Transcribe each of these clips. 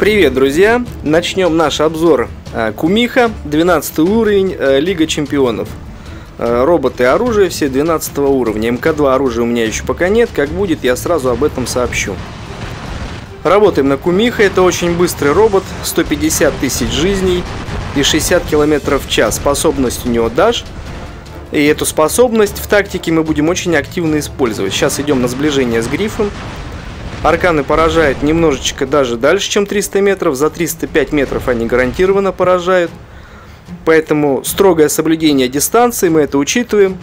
Привет, друзья! Начнем наш обзор э, Кумиха, 12 уровень, э, Лига Чемпионов. Э, роботы оружие все 12 уровня. МК-2 оружия у меня еще пока нет. Как будет, я сразу об этом сообщу. Работаем на Кумиха. Это очень быстрый робот. 150 тысяч жизней и 60 км в час. Способность у него дашь. И эту способность в тактике мы будем очень активно использовать. Сейчас идем на сближение с грифом. Арканы поражают немножечко даже дальше, чем 300 метров. За 305 метров они гарантированно поражают. Поэтому строгое соблюдение дистанции, мы это учитываем.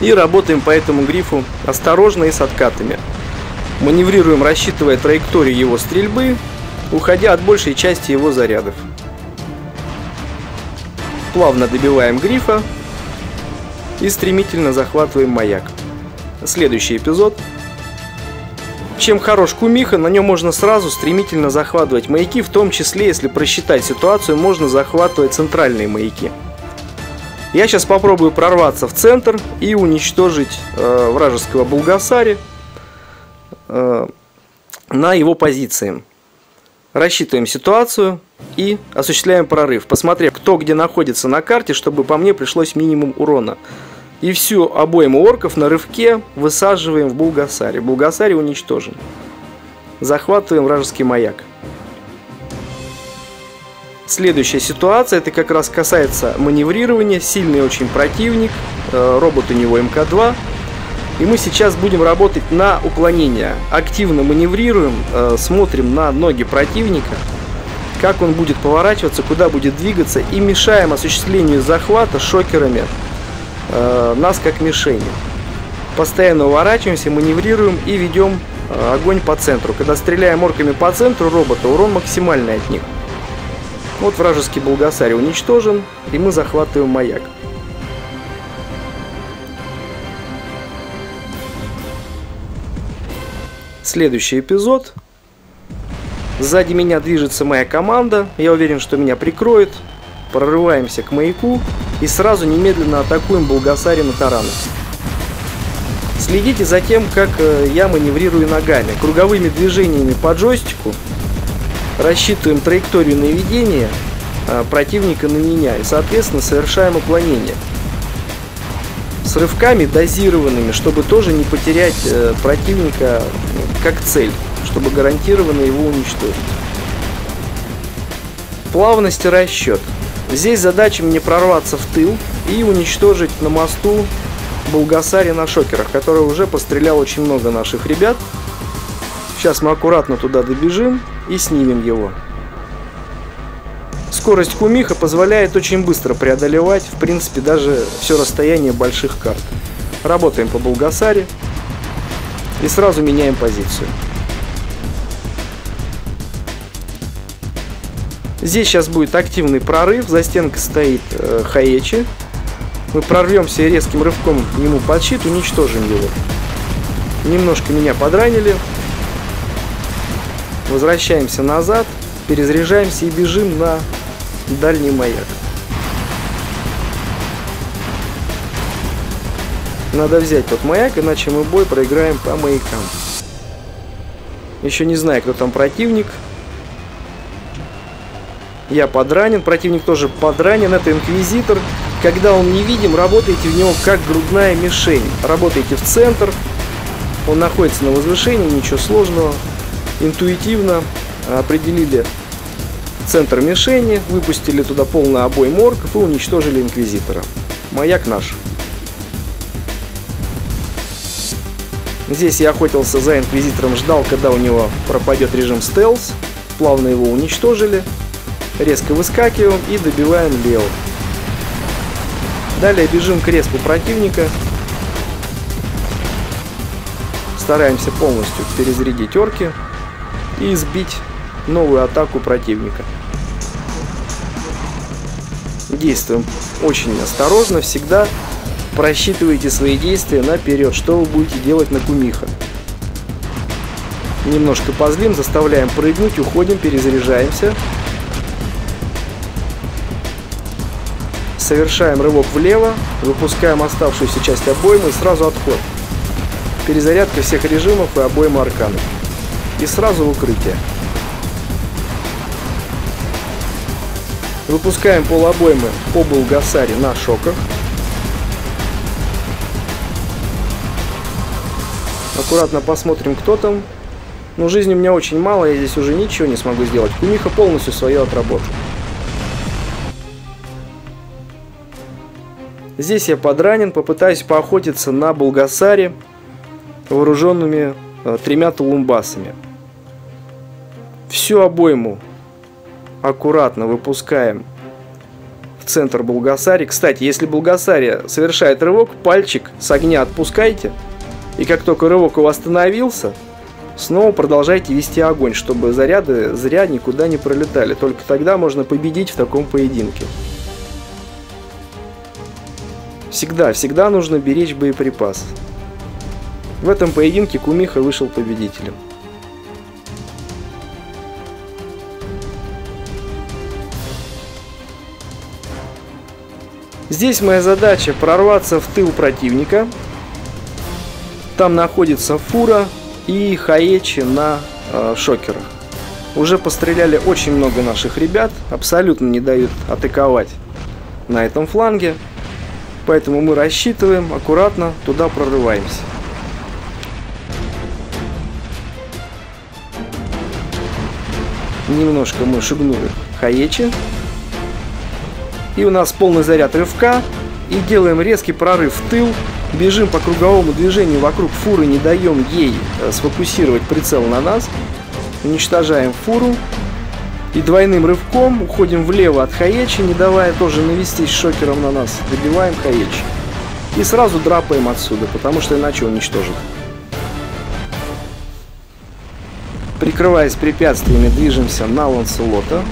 И работаем по этому грифу осторожно и с откатами. Маневрируем, рассчитывая траекторию его стрельбы, уходя от большей части его зарядов. Плавно добиваем грифа и стремительно захватываем маяк. Следующий эпизод – чем хорош Кумиха, на нем можно сразу стремительно захватывать маяки, в том числе, если просчитать ситуацию, можно захватывать центральные маяки. Я сейчас попробую прорваться в центр и уничтожить э, вражеского Булгасари э, на его позиции. Рассчитываем ситуацию и осуществляем прорыв, посмотрев, кто где находится на карте, чтобы по мне пришлось минимум урона. И всю обойму орков на рывке высаживаем в Булгасаре. Булгасаре уничтожен. Захватываем вражеский маяк. Следующая ситуация, это как раз касается маневрирования. Сильный очень противник. Э, робот у него МК-2. И мы сейчас будем работать на уклонение. Активно маневрируем, э, смотрим на ноги противника, как он будет поворачиваться, куда будет двигаться и мешаем осуществлению захвата шокерами э, нас как мишени. Постоянно уворачиваемся, маневрируем и ведем э, огонь по центру. Когда стреляем орками по центру робота, урон максимальный от них. Вот вражеский Булгасарь уничтожен, и мы захватываем маяк. Следующий эпизод. Сзади меня движется моя команда. Я уверен, что меня прикроет. Прорываемся к маяку и сразу немедленно атакуем Булгасари на таранах. Следите за тем, как э, я маневрирую ногами. Круговыми движениями по джойстику рассчитываем траекторию наведения э, противника на меня и, соответственно, совершаем уклонение. С рывками дозированными, чтобы тоже не потерять э, противника как цель, чтобы гарантированно его уничтожить. Плавность и расчет. Здесь задача мне прорваться в тыл и уничтожить на мосту Булгасари на шокерах, который уже пострелял очень много наших ребят. Сейчас мы аккуратно туда добежим и снимем его. Скорость Кумиха позволяет очень быстро преодолевать, в принципе, даже все расстояние больших карт. Работаем по Булгасаре и сразу меняем позицию. Здесь сейчас будет активный прорыв. За стенкой стоит э, Хаечи. Мы прорвемся резким рывком ему под щит уничтожим его. Немножко меня подранили. Возвращаемся назад. Перезаряжаемся и бежим на дальний маяк. Надо взять тот маяк, иначе мы бой проиграем по маякам. Еще не знаю, кто там противник. Я подранен, противник тоже подранен. Это инквизитор. Когда он невидим, работаете в него как грудная мишень. Работаете в центр. Он находится на возвышении, ничего сложного. Интуитивно определили центр мишени, выпустили туда полный обой морков и уничтожили инквизитора. Маяк наш. Здесь я охотился за инквизитором, ждал, когда у него пропадет режим стелс. Плавно его уничтожили. Резко выскакиваем и добиваем Лео. Далее бежим к респу противника. Стараемся полностью перезарядить орки и сбить новую атаку противника. Действуем очень осторожно, всегда просчитывайте свои действия наперед, что вы будете делать на кумиха. Немножко позлим, заставляем прыгнуть, уходим, перезаряжаемся. Совершаем рывок влево, выпускаем оставшуюся часть обоймы и сразу отход. Перезарядка всех режимов и обоймы арканов. И сразу укрытие. Выпускаем полобоймы по Булгасаре на шоках. Аккуратно посмотрим, кто там. Но жизни у меня очень мало, я здесь уже ничего не смогу сделать. Кумиха полностью свое отработал. Здесь я подранен, попытаюсь поохотиться на Булгасаре, вооруженными э, тремя тулумбасами. Всю обойму аккуратно выпускаем в центр Булгасари. Кстати, если Булгасари совершает рывок, пальчик с огня отпускайте. И как только рывок остановился, снова продолжайте вести огонь, чтобы заряды зря никуда не пролетали. Только тогда можно победить в таком поединке. Всегда, всегда нужно беречь боеприпасы. В этом поединке Кумиха вышел победителем. Здесь моя задача прорваться в тыл противника. Там находится фура и хаечи на э, шокерах. Уже постреляли очень много наших ребят, абсолютно не дают атаковать на этом фланге. Поэтому мы рассчитываем, аккуратно туда прорываемся. Немножко мы шагнули хаечи. И у нас полный заряд рывка. И делаем резкий прорыв в тыл. Бежим по круговому движению вокруг фуры, не даем ей э, сфокусировать прицел на нас. Уничтожаем фуру. И двойным рывком уходим влево от Хаечи, не давая тоже навестись шокером на нас. Добиваем Хаечи. И сразу драпаем отсюда, потому что иначе уничтожит. Прикрываясь препятствиями, движемся на Ланселота.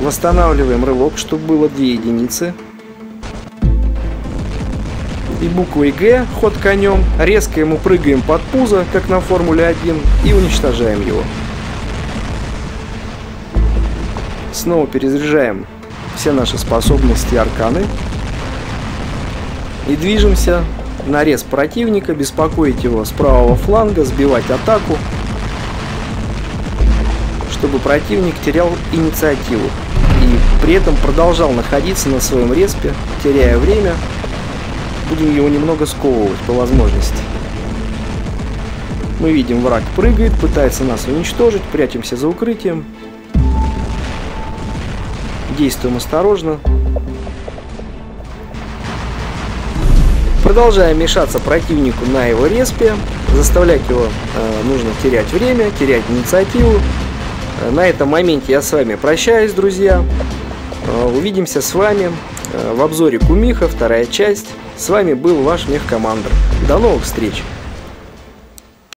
Восстанавливаем рывок, чтобы было 2 единицы. И буквой Г, ход конем, резко ему прыгаем под пузо, как на Формуле 1, и уничтожаем его. Снова перезаряжаем все наши способности арканы. И движемся на рез противника, беспокоить его с правого фланга, сбивать атаку, чтобы противник терял инициативу и при этом продолжал находиться на своем респе, теряя время. Будем его немного сковывать по возможности. Мы видим, враг прыгает, пытается нас уничтожить, прячемся за укрытием. Действуем осторожно. Продолжаем мешаться противнику на его респе, заставлять его э, нужно терять время, терять инициативу. На этом моменте я с вами прощаюсь, друзья. Э, увидимся с вами э, в обзоре Кумиха, вторая часть. С вами был ваш Мехкомандр. До новых встреч!